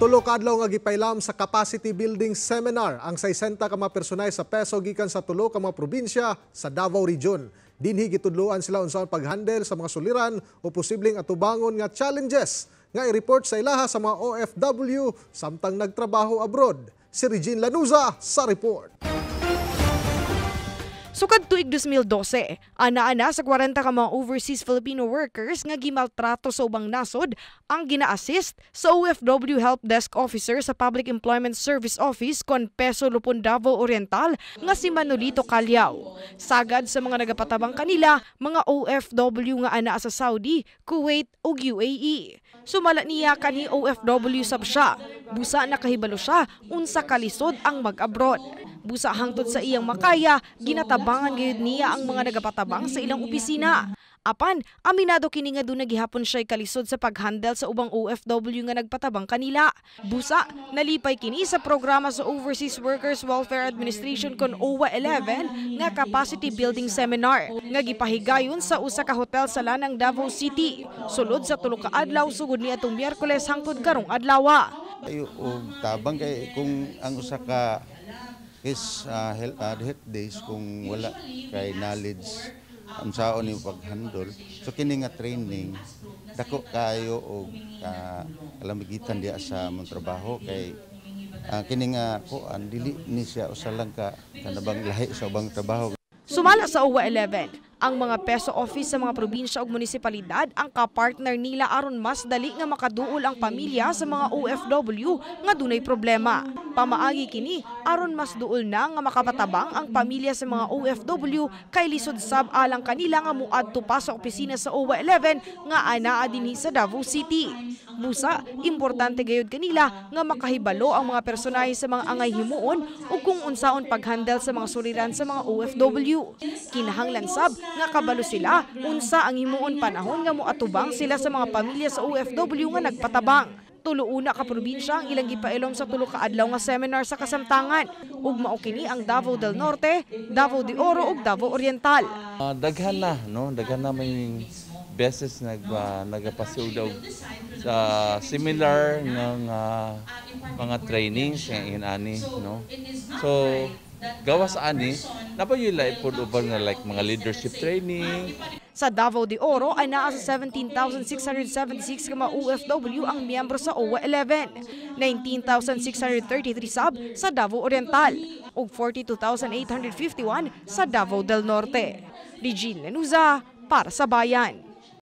Tulo ka adlaw nga gipailam sa capacity building seminar ang 60 ka mga personay sa peso gikan sa tulo ka mga probinsya sa Davao Region. Dinhi gitudloan sila unsaon paghandle sa mga suliran o posibleng atubangon nga challenges nga i-report sa ilaha sa mga OFW samtang nagtrabaho abroad. Si Regine Lanuza sa report. Sukad tuig 2012, ana-ana sa 40 ka mga overseas Filipino workers nga gimaltrato sa ubang nasod ang gina-assist sa OFW Help Desk Officer sa Public Employment Service Office kon Peso Lupon Davao Oriental nga si Manolito Calyaw. Sagad sa mga nagapatabang kanila, mga OFW nga ana sa Saudi, Kuwait ug UAE. Sumala niya kani OFW sab siya. Busa nakahibalo siya unsa kalisod ang mag-abroad. Busa hangtod sa iyang makaya, ginatabangan gayud niya ang mga nagapatabang sa ilang opisina. Apan, aminado kini nga doon nagihapon siya'y kalisod sa paghandle sa ubang OFW nga nagpatabang kanila. Busa, nalipay kini sa programa sa Overseas Workers Welfare Administration kon OWA 11 nga capacity building seminar nga gipahigayon sa usa ka hotel sa Lanang Davao City. Sulod sa tulo ka adlaw sugod ni atong Miyerkules hangtod karong adlaw. Ayo og tabang kay kung ang usa ka is uh, health, uh, health days kung wala kay knowledge unsaon yung paghandle so kini nga training dako kayo og uh, kalamigitan diya sa mong trabaho kay uh, kini nga kuan dili ni siya usa lang ka kanabang lahi sa ubang trabaho Sumala sa OWA 11, ang mga peso office sa mga probinsya ug munisipalidad ang kapartner nila aron mas dali nga makaduol ang pamilya sa mga OFW nga dunay problema. Pamaagi kini aron mas duol na nga makapatabang ang pamilya sa mga OFW kay lisod sab alang kanila nga muadto pa sa opisina sa OWA 11 nga anaa dinhi sa Davao City. Busa, importante gayud kanila nga makahibalo ang mga personahe sa mga angay himuon ug kung unsaon paghandle sa mga suliran sa mga OFW. Kinahanglan sab nga kabalo sila unsa ang himuon panahon nga moatubang sila sa mga pamilya sa OFW nga nagpatabang. Tulo una ka probinsya ang ilang gipailom sa tulo ka adlaw nga seminar sa kasamtangan ug mao kini ang Davao del Norte, Davao de Oro ug Davao Oriental. Uh, daghan na, no? Daghan na may beses nag uh, nagapasiw daw sa similar ng uh, mga trainings ng inani, no? So, gawas ani, napayulay po uban nga like mga leadership training, Sa Davao de Oro ay naa sa 17,676 ka mga OFW ang miyembro sa OWA 11, 19,633 sub sa Davao Oriental ug 42,851 sa Davao del Norte. Regine Lenuza para sa Bayan.